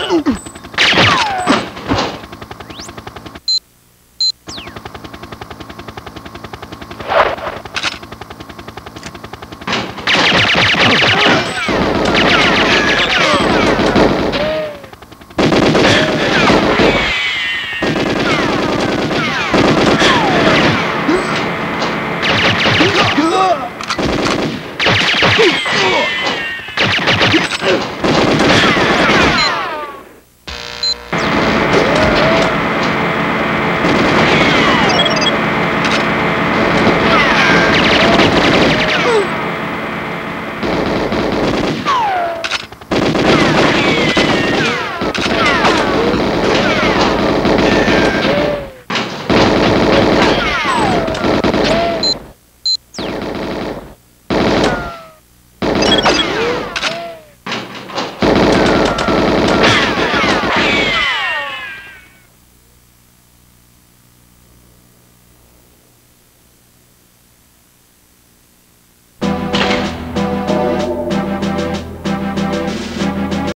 oh